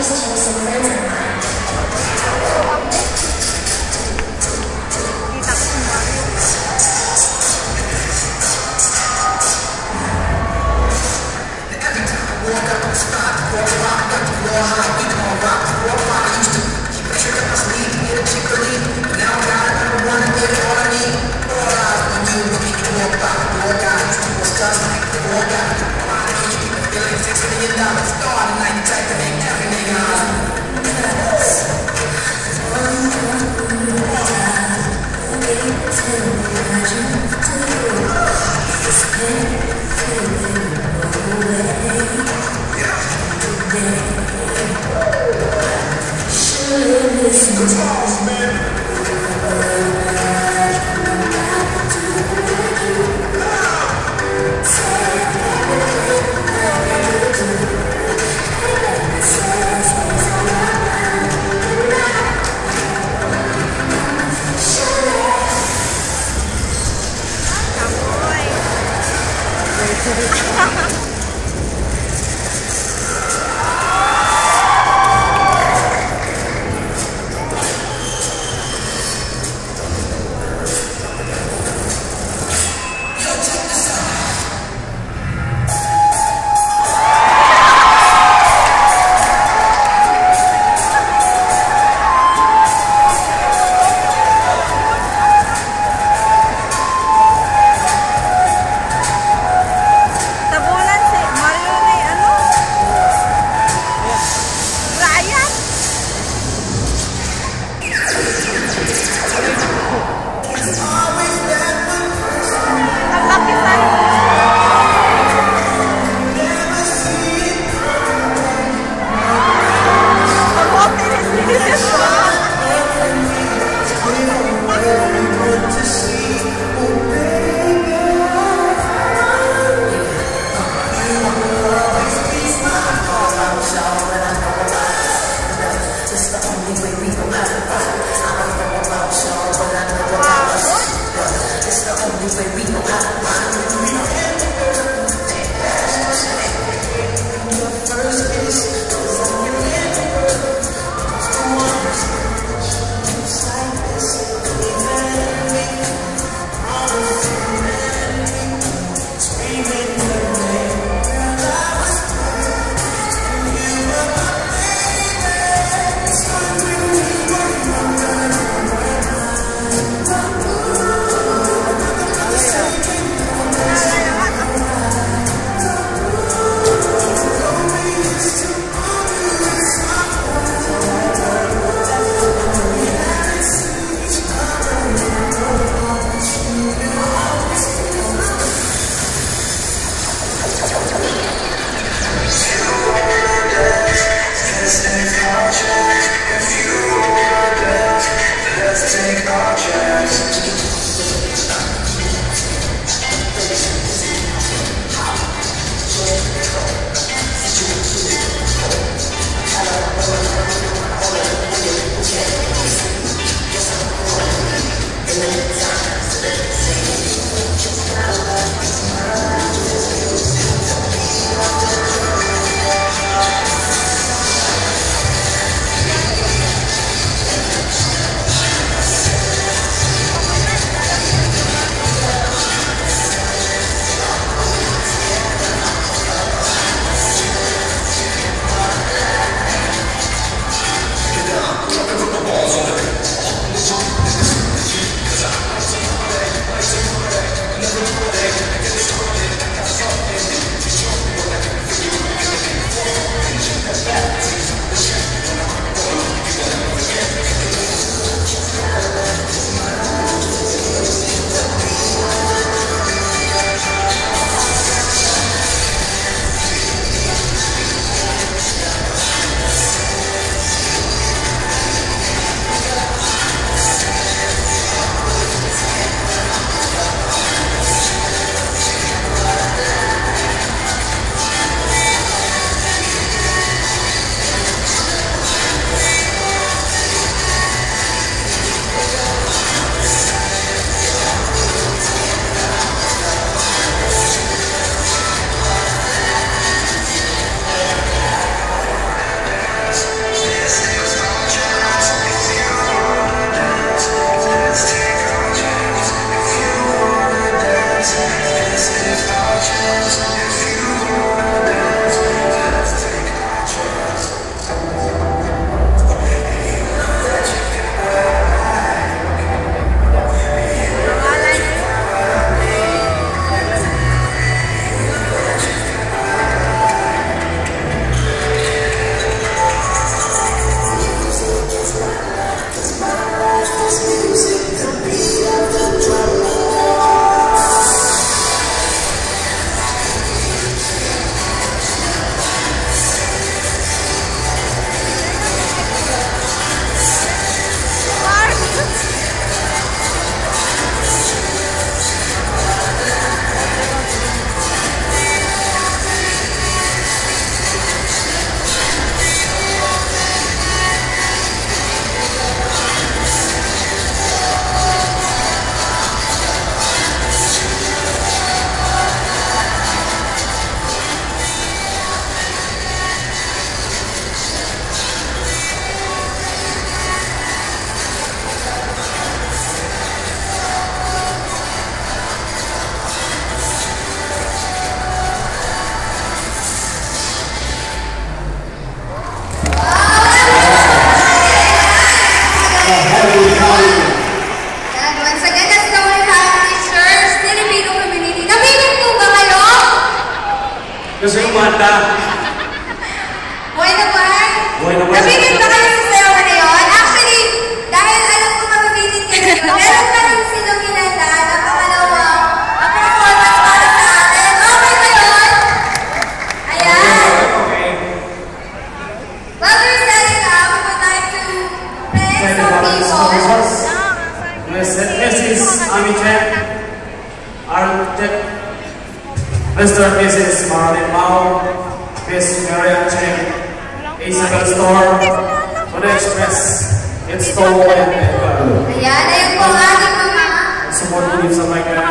like to introduce to you some friends this man. Maganda. Buhay na buhay? Buhay na buhay. Nabigil ba kayo sa sayaw na yun? Actually, dahil alam ko mabibitin kayo meron pa rin silang kinanta na pangalawa, ang performance para sa atin. Okay ba yun? Ayan. Okay. While we're setting up, we would like to thank some people. sisters. Miss, Mrs. Ami Chen, Architect, Mr. and Mrs. Marilyn storm, express, its stolen and